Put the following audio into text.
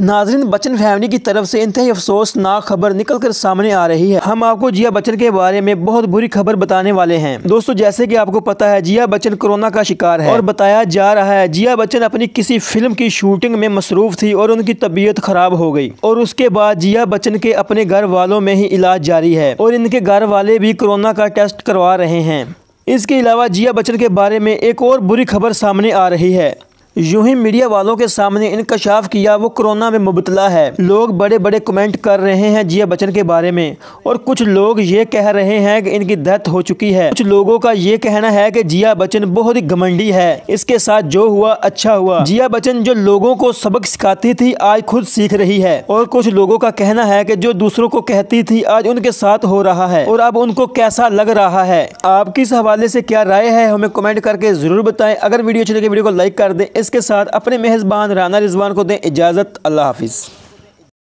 नाजरीन, बच्चन फैमिली की तरफ़ से इंतहाई अफसोसनाक खबर निकल कर सामने आ रही है। हम आपको जिया बच्चन के बारे में बहुत बुरी खबर बताने वाले हैं। दोस्तों, जैसे कि आपको पता है, जिया बच्चन कोरोना का शिकार है। और बताया जा रहा है, जिया बच्चन अपनी किसी फ़िल्म की शूटिंग में मसरूफ थी और उनकी तबीयत खराब हो गई। और उसके बाद जिया बच्चन के अपने घर वालों में ही इलाज जारी है और इनके घर वाले भी कोरोना का टेस्ट करवा रहे हैं। इसके अलावा जिया बच्चन के बारे में एक और बुरी खबर सामने आ रही है। यूँ ही मीडिया वालों के सामने इनकशाफ किया वो कोरोना में मुबतला है। लोग बड़े बड़े कमेंट कर रहे हैं जिया बच्चन के बारे में और कुछ लोग ये कह रहे हैं कि इनकी डेथ हो चुकी है। कुछ लोगों का ये कहना है कि जिया बच्चन बहुत ही घमंडी है। इसके साथ जो हुआ अच्छा हुआ। जिया बच्चन जो लोगों को सबक सिखाती थी, आज खुद सीख रही है। और कुछ लोगों का कहना है कि जो दूसरों को कहती थी, आज उनके साथ हो रहा है। और अब उनको कैसा लग रहा है? आपकी इस हवाले से क्या राय है? हमें कमेंट करके ज़रूर बताएँ। अगर वीडियो अच्छी लगे, वीडियो को लाइक कर दें। इसके साथ अपने मेहजबान राना रिजवान को दें इजाज़त अल्लाह हाफिज़।